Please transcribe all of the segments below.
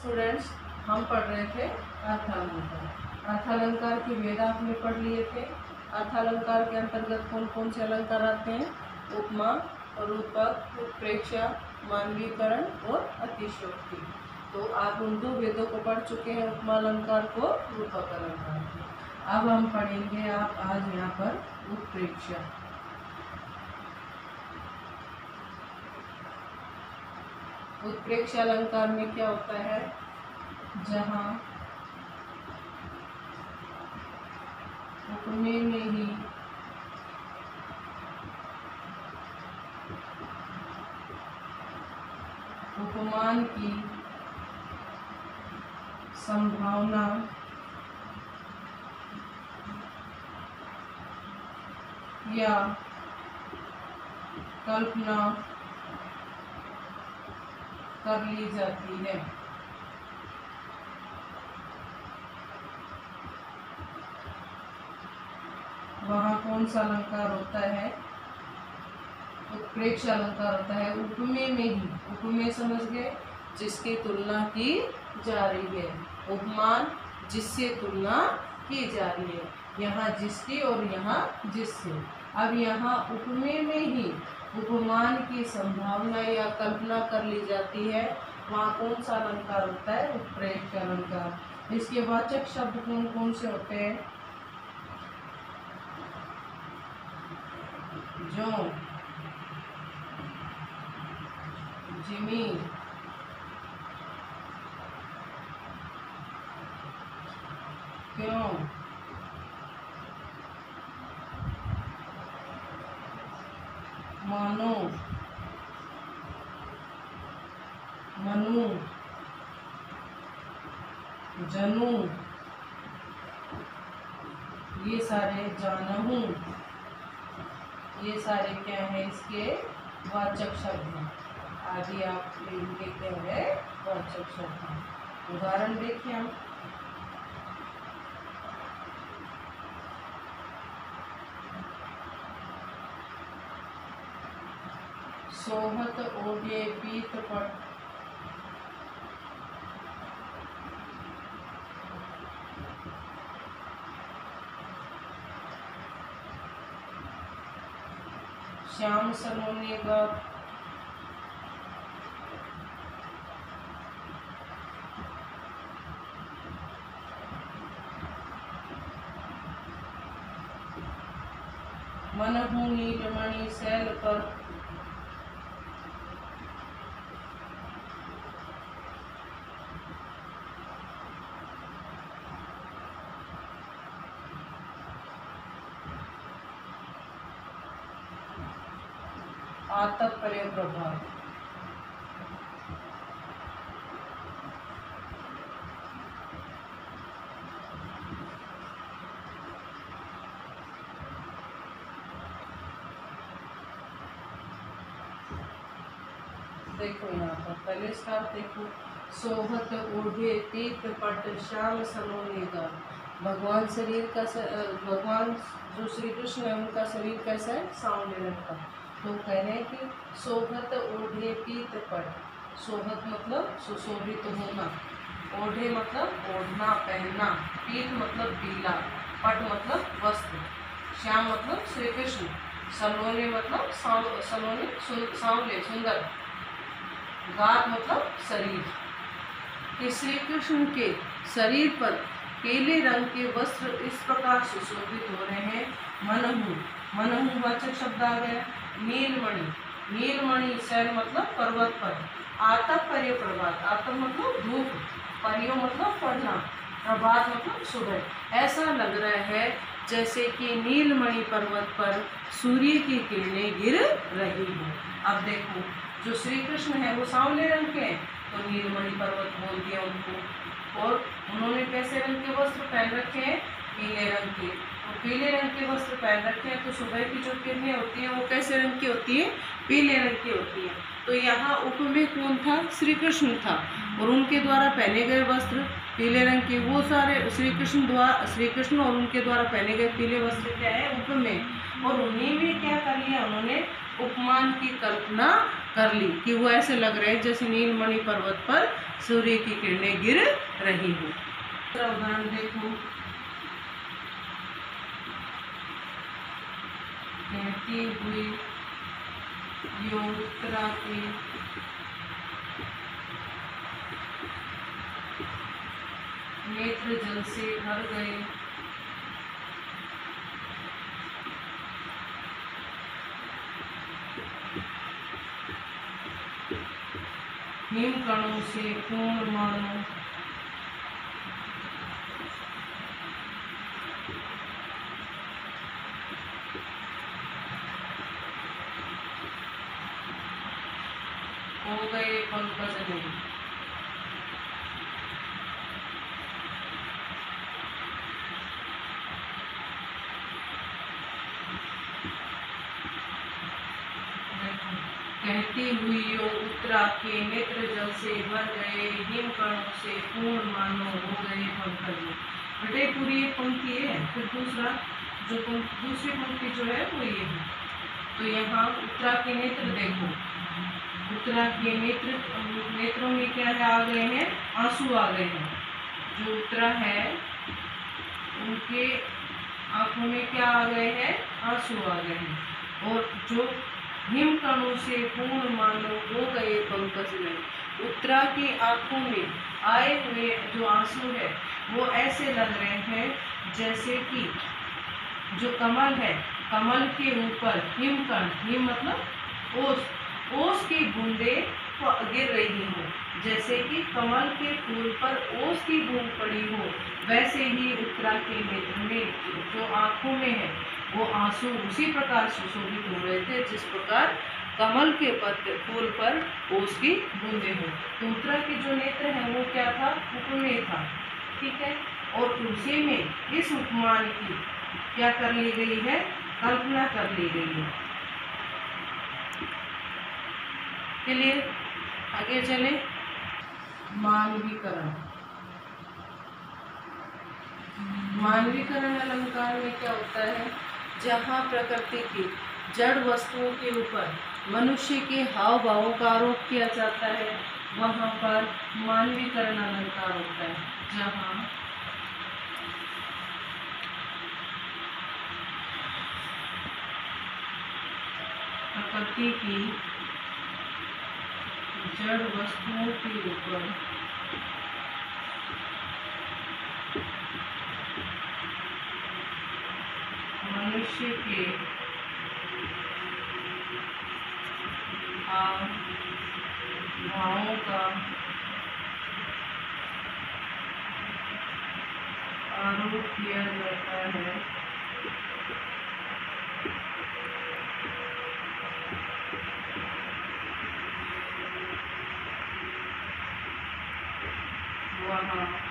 Students हम पढ़ रहे थे अर्थालंकार। अर्थालंकार के वेद आपने पढ़ लिए थे। अर्थालंकार के अंतर्गत कौन कौन से अलंकार आते हैं? उपमा, रूपक उत्प्रेक्षा मानवीकरण और अतिशोक्ति तो आप उन दो वेदों को पढ़ चुके हैं, उपमा अलंकार को, रूपक अलंकार को। अब हम पढ़ेंगे आप आज यहाँ पर उत्प्रेक्षा। उत्प्रेक्ष अलंकार में क्या होता है? जहाँ उपमे में ही उपमान की संभावना या कल्पना कर ली जाती है। वहाँ कौन सा अलंकार होता है? उत्प्रेक्ष अलंकार होता है, उपमे में ही। उपमे समझ गए? जिसकी तुलना की जा रही है। उपमान जिससे तुलना की जा रही है। यहाँ जिसकी और यहाँ जिससे। अब यहाँ उपमे में ही उपमान की संभावना या कल्पना कर ली जाती है, वहाँ कौन सा अलंकार होता है? उत्प्रेक्ष अलंकार। इसके वाचक शब्द कौन कौन से होते हैं? जो, जिमी, क्यों? मानो। मनु। जनू। ये सारे जानहू। ये सारे क्या हैं इसके? वाचक शब्द हैं। आदि आप इनके क्या है? वाचक शब्द हैं। उदाहरण देखिए हम। सोहत ओढ़े पीत पट श्याम सलोने का मनहु नीलमणि शैल पर प्रभाव देखो यहाँ पर पहले स्टार देखो, सोहत ओढ़े पीत पट, श्याम सलोने का भगवान शरीर का भगवान जो श्री कृष्ण है, उनका शरीर कैसा है? सांवले रंग तो कह रहे हैं कि सोहत ओढ़े पीत पट सोहत मतलब सुशोभित तो होना। ओढ़े मतलब ओढ़ना, पहनना। पीत मतलब पीला। पट मतलब वस्त्र। श्याम मतलब श्री कृष्ण सलोने मतलब सलोने सांवले, सुंदर। गात मतलब शरीर। कि श्री कृष्ण के शरीर पर पीले रंग के वस्त्र इस प्रकार सुशोभित हो रहे हैं। मनहु मनहु वाचक शब्द आ गया। नीलमणि नीलमणि शैल मतलब पर्वत पर। आतप पर्य प्रभात, आतप मतलब धूप। पर्यो मतलब पढ़ना प्रभात मतलब सुबह। ऐसा लग रहा है जैसे कि नीलमणि पर्वत पर सूर्य की किरणें गिर रही हो। अब देखो, जो श्री कृष्ण है, वो सांवले रंग के हैं। तो नीलमणि पर्वत बोल दिया उनको। और उन्होंने कैसे रंग के वस्त्र पहन रखे हैं? पीले रंग के। तो पीले रंग के वस्त्र पहन रखे हैं तो सुबह की जो किरणें होती हैं, वो कैसे रंग की होती है? पीले रंग की होती है। तो यहाँ उप में कौन था? श्री कृष्ण था। और उनके द्वारा पहने गए वस्त्र पीले रंग के, वो सारे श्री कृष्ण द्वारा श्री कृष्ण और उनके द्वारा पहने गए पीले वस्त्र क्या है? उप में। और उन्हीं में क्या कर लिया? उन्होंने उपमान की कल्पना कर ली कि वो ऐसे लग रहे जैसे नीलमणि पर्वत पर सूर्य की किरणें गिर रही हो। उदाहरण देखो। कहती हुई नेत्र जल से भर गए। से पूर्ण मानो। हो गए पंकज में कहती हुई यो के नेत्र जल से भर गए, हिम कणों से पूर्ण मानो हो गए पंकज बेटे, पूरी एक पंक्ति है, फिर दूसरा, जो दूसरी पंक्ति जो है, वो ये है। तो यहाँ उत्तरा के नेत्र देखो। उत्तरा के नेत्र, नेत्रों में क्या है आ गए हैं? आँसू आ गए हैं। जो उत्तरा है, उनके आँखों में क्या आ गए हैं? आँसू आ गए हैं। और जो हिम कणों से पूर्ण मानो हो गए पंकज में उत्तरा की आँखों में आए हुए जो आँसू है, वो ऐसे लग रहे हैं जैसे कि जो कमल है, कमल के ऊपर हिमकण, हिम मतलब ओस ओस की बूंदे गिर रही हो। जैसे कि कमल के फूल पर ओस की बूंद पड़ी हो, वैसे ही उत्तरा के नेत्र में जो आँखों में है वो आँसू उसी प्रकार सुशोभित हो रहे थे, जिस प्रकार कमल के पत्ते फूल पर ओस की बूंदे हो। उत्तरा के जो नेत्र है, वो क्या था? उपमेय था। ठीक है? और उसी में इस उपमान की क्या कर ली गई है? कल्पना कर ली गई है। चलिए आगे चले। मानवीकरण। मानवीकरण अलंकार में क्या होता है? जहाँ प्रकृति की जड़ वस्तुओं के ऊपर मनुष्य के हाव भावों का आरोप किया जाता है, वहाँ पर मानवीकरण अलंकार होता है, जहाँ प्रकृति की जड़ वस्तुओं के ऊपर मनुष्य के भावों का आरोप किया जाता है वहाँ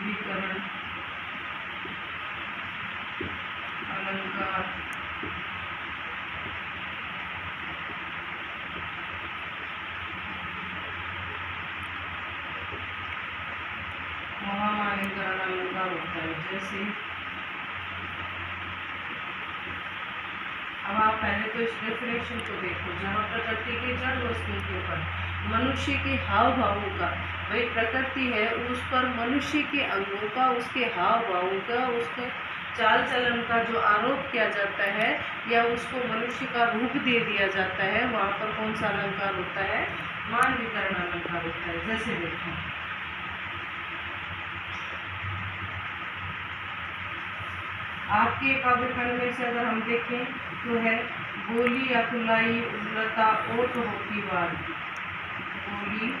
मानवीकरण अलंकार। महामानीकरण अलंकार होता है, जैसे। अब आप पहले तो इस डेफिनेशन को देखो, जहाँ प्रकृति के जड़ वस्तुओं के ऊपर, मनुष्य के हाव भावों का वही प्रकृति है, उस पर मनुष्य के अंगों का, उसके हाव भाव का, उसके चाल चलन का जो आरोप किया जाता है या उसको मनुष्य का रूप दे दिया जाता है, वहाँ पर कौन सा अलंकार होता है? मानवीकरण अलंकार होता है, जैसे देखें। आपके काव्य खंड में से अगर हम देखें तो है गोली अकुलाई लता ओट होती वार। गोली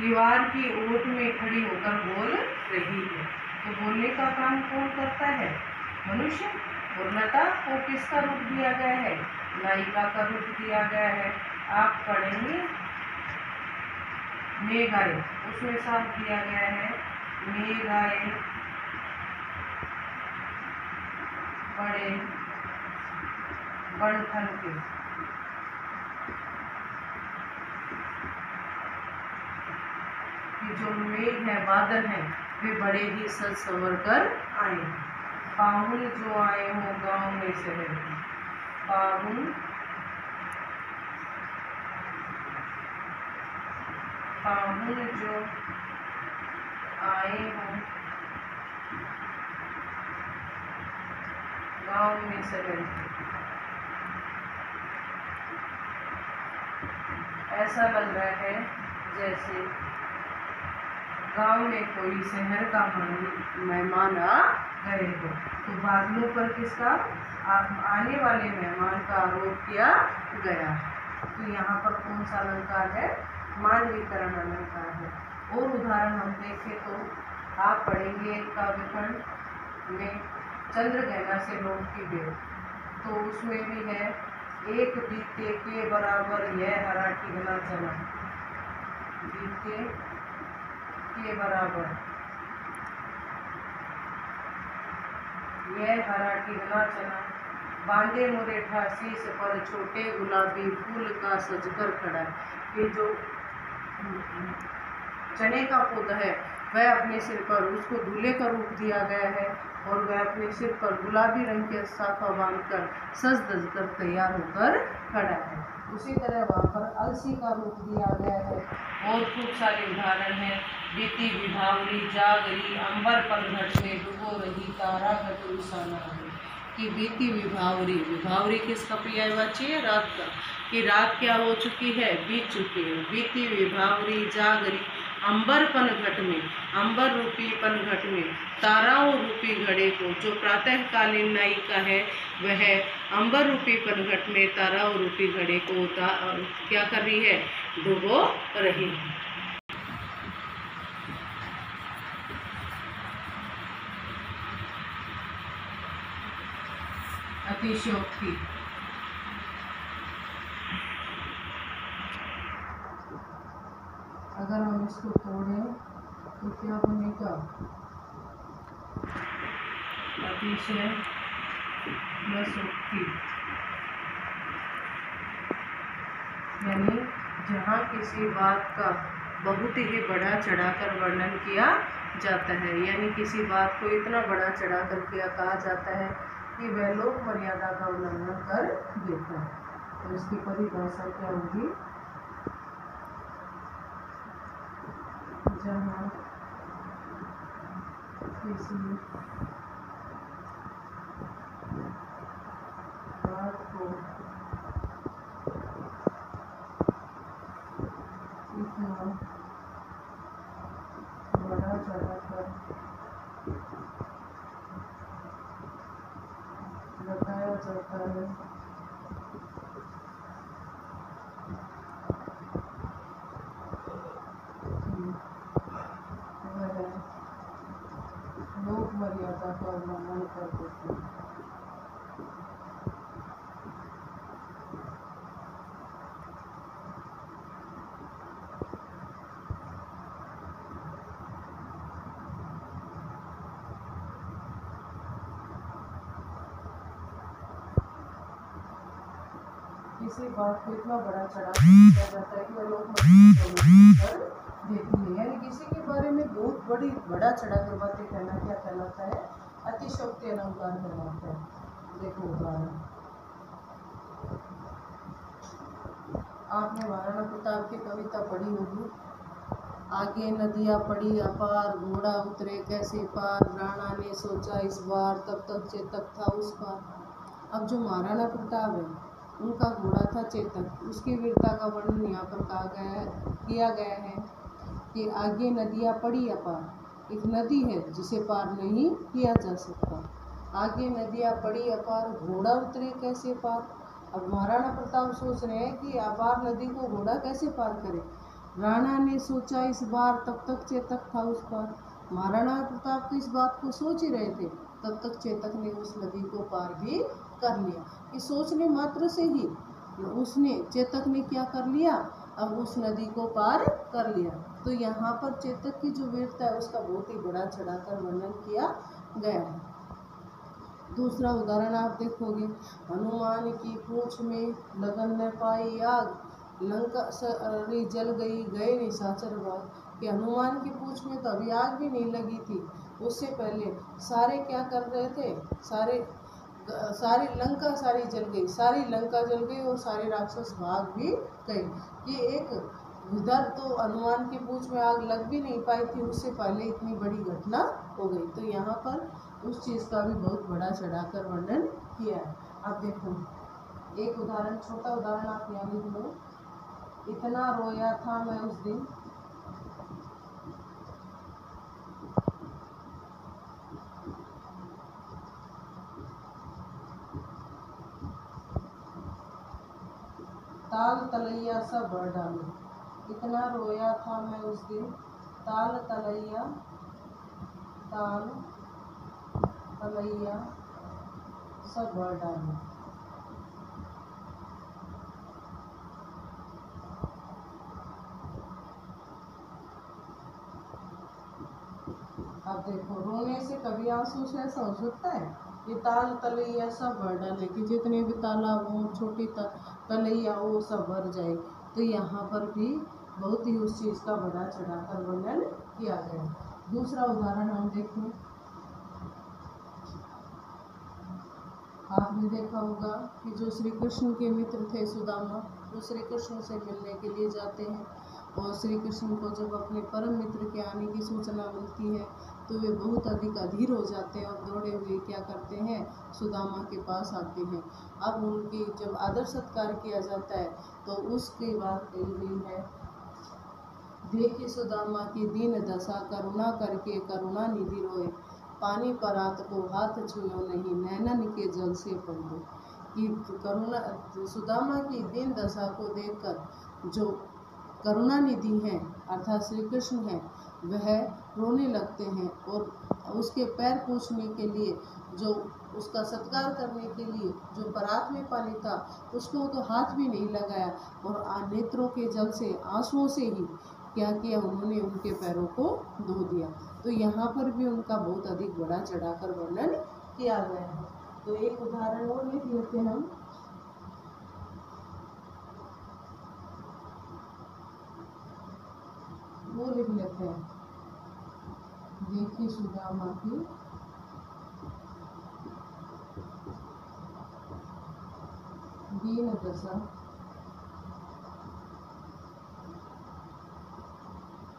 दीवार की ओट में खड़ी होकर बोल रही है। तो बोलने का काम कौन करता है? मनुष्य। और लता को किसका रूप दिया गया है? नायिका का रूप दिया गया है। आप पढ़ेंगे। मेघाए उसमें साफ़ दिया गया है। मेघाए बड़े। बनठन के। जो मेघ है, बादल है, वे बड़े ही सज संवर कर आए पाहुन जो आए हो, गाँव में शहर पाहुन पाहुन जो आए हो, गाँव में शहर ऐसा लग रहा है जैसे गाँव में कोई, शहर का मेहमान आ गए हो। तो बादलों पर किसका? आने वाले मेहमान का आरोप किया गया। तो यहाँ पर कौन सा अलंकार है? मानवीकरण अलंकार है। और उदाहरण हम देखें तो आप पढ़ेंगे काव्यखंड में चंद्र गहना से लोग की बेट तो उसमें भी है, एक बीते के बराबर यह हरा टिकना चला बीते के बराबर। यह हरा टिकना चना। बांधे मुरेठा शीश पर छोटे गुलाबी फूल का सजकर खड़ा है। ये जो चने का पौधा है, वह अपने सिर पर उसको दूल्हे का रूप दिया गया है और वह अपने सिर पर गुलाबी रंग के साफा बांधकर, सज दज कर तैयार होकर खड़ा है। उसी तरह वहाँ पर अलसी का रूप दिया गया है। और खूब सारे उदाहरण हैं। बीती विभावरी जागरी अंबर पर घट में डुबो रही तारा उसाना है। कि बीती विभावरी विभावरी किसका पर्यायवाची है? रात का। कि रात क्या हो चुकी है? बीत चुकी है। बीती विभावरी जागरी अंबर पन घट में अंबर रूपी पन घट में ताराओं रूपी घड़े को, जो प्रातःकालीन नायिका है, वह अंबर रूपी पन घट में ताराओं रूपी घड़े को क्या कर रही है? डुबो रही। है अतिशोक्ति अगर हम इसको तोड़ें तो क्या बनेगा? अतिशय प्लस यानी जहाँ किसी बात का बहुत ही बड़ा चढ़ाकर वर्णन किया जाता है यानी किसी बात को इतना बड़ा चढ़ा कर किया कहा जाता है कि वह लोग मर्यादा का उल्लंघन कर देता है। तो इसकी परिभाषा क्या होगी? जहाँ किसी बात को इतना बड़ा चढ़ाकर बताया जाता है मर्यादा का उल्लंघन कर देते हैं किसी बात को इतना बड़ा चढ़ा दिया जाता है कि लोग देती है। यानी किसी के बारे में बहुत बड़ी, बड़ा चढ़ा कर बातें कहना क्या कहलाता है? अतिशोक्ति अलंकार कहलाता है। देखो उदाहरण। आपने महाराणा प्रताप की कविता पढ़ी होगी। आगे नदियाँ पड़ी अपार, घोड़ा उतरे कैसे पार? राणा ने सोचा इस बार तब तक चेतक था उस पार अब जो महाराणा प्रताप है उनका घोड़ा था चेतक। उसकी वीरता का वर्णन यहाँ पर कहा गया है, किया गया है कि आगे नदियाँ पड़ी अपार। एक नदी है जिसे पार नहीं किया जा सकता। आगे नदियाँ पड़ी अपार, घोड़ा उतरे कैसे पार? अब महाराणा प्रताप सोच रहे हैं कि अपार नदी को घोड़ा कैसे पार करे? राणा ने सोचा इस बार तब तक चेतक था उस पार। महाराणा प्रताप तो इस बात को सोच ही रहे थे, तब तक चेतक ने उस नदी को पार भी कर लिया, कि सोचने मात्र से ही उसने चेतक ने क्या कर लिया? अब उस नदी को पार कर लिया। तो यहाँ पर चेतक की जो वीरता है, उसका बहुत ही बड़ा चढ़ाकर वर्णन किया गया है। दूसरा उदाहरण आप देखोगे। हनुमान की पूछ में लगन न पाई आग, लंका जल गई, गए निशाचर बाग। कि हनुमान की पूछ में तो अभी आग भी नहीं लगी थी। उससे पहले सारे क्या कर रहे थे? सारे सारी लंका सारी जल गई, सारी लंका जल गई और सारे राक्षस भाग भी गए। ये एक उधर तो हनुमान की पूछ में आग लग भी नहीं पाई थी, उससे पहले इतनी बड़ी घटना हो गई। तो यहाँ पर उस चीज़ का भी बहुत बड़ा चढ़ाकर वर्णन किया है। अब देखो, एक उदाहरण, छोटा उदाहरण आप यहाँ लिख लो। इतना रोया था मैं उस दिन। ताल तलैया सब भर डालो। इतना रोया था मैं उस दिन। ताल तलैया ताल तलैया सब भर डालो। अब देखो, रोने से कभी आँसू से ऐसा हो सकता है? ये ताल तलैया सब भर डाले कि जितने भी तालाब हों, छोटी तलैया वो सब भर जाए। तो यहाँ पर भी बहुत ही उस चीज़ का बड़ा चढ़ाकर वर्णन किया गया। दूसरा उदाहरण हम देखें। आपने देखा होगा कि जो श्री कृष्ण के मित्र थे सुदामा, वो श्री कृष्ण से मिलने के लिए जाते हैं। और श्री कृष्ण को जब अपने परम मित्र के आने की सूचना मिलती है तो वे बहुत अधिक अधीर हो जाते हैं और दौड़े हुए क्या करते हैं? सुदामा के पास आते हैं। अब उनकी जब आदर सत्कार किया जाता है तो उसके बाद कही गई है। देखी सुदामा की दीन दशा, करुणा करके करुणा निधि रोए। पानी परात को हाथ छुओ नहीं, नैनन के जल से पढ़ो। कि करुणा, सुदामा की दीन दशा को देखकर जो करुणा निधि हैं, अर्थात श्री कृष्ण हैं वह रोने लगते हैं और उसके पैर पूछने के लिए जो उसका सत्कार करने के लिए जो परात में पानी था, उसको तो हाथ भी नहीं लगाया और नेत्रों के जल से, आंसुओं से ही क्या किया उन्होंने? उनके पैरों को धो दिया। तो यहाँ पर भी उनका बहुत अधिक बड़ा चढ़ाकर वर्णन किया गया है। तो एक उदाहरण और लिख लेते हम। वो लिख लेते हैं। देखिए सुदामा की। दीन दशा।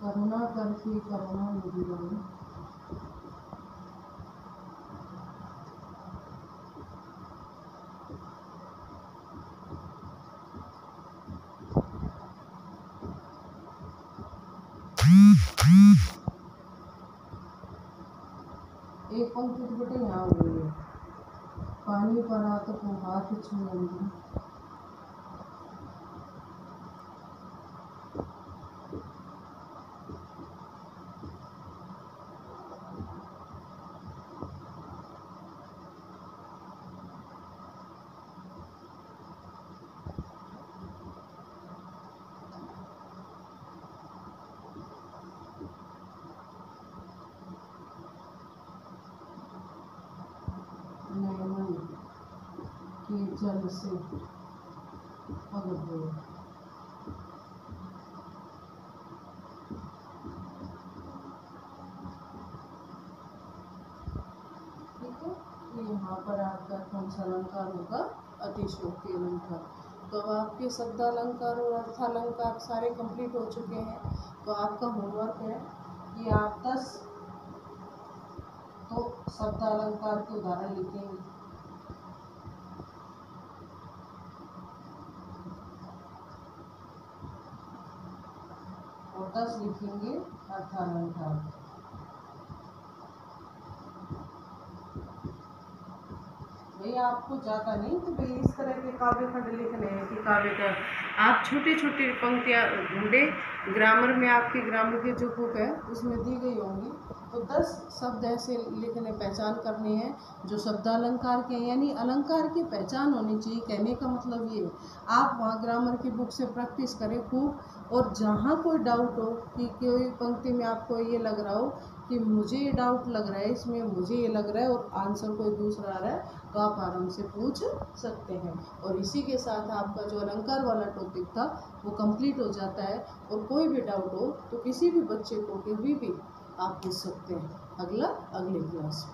करुणा करके करुणा निधि एक पंक्ति तो बेटे यहाँ हो गई है पानी पर हाथ को जल से पग धोए ठीक है? तो यहाँ पर आपका कौन सा अलंकार होगा अतिशोक्ति अलंकार। तो अब आपके शब्द अलंकार और अर्थालंकार सारे कंप्लीट हो चुके हैं। तो आपका होमवर्क है कि आप दस तो शब्द अलंकार के उदाहरण लिखेंगे। दस लिखेंगे अर्थालंकार भाई, आपको ज़्यादा नहीं तो भाई इस तरह के काव्य खंड लिखने हैं, कि काव्य का आप छोटी छोटी पंक्तियाँ ढूंढे, ग्रामर में आपकी ग्रामर की जो बुक है, उसमें दी गई होंगी। तो दस शब्द ऐसे लिखने, पहचान करनी है, जो शब्द अलंकार के यानी अलंकार की पहचान होनी चाहिए। कहने का मतलब ये आप वहाँ ग्रामर की बुक से प्रैक्टिस करें, खूब और जहाँ कोई डाउट हो कि कोई पंक्ति में आपको ये लग रहा हो कि मुझे ये डाउट लग रहा है, इसमें मुझे ये लग रहा है और आंसर कोई दूसरा आ रहा है तो आप आराम से पूछ सकते हैं। और इसी के साथ आपका जो अलंकार वाला टॉपिक था, वो कंप्लीट हो जाता है और कोई भी डाउट हो तो किसी भी बच्चे को कभी भी आप पूछ सकते हैं। अगला, अगले क्लास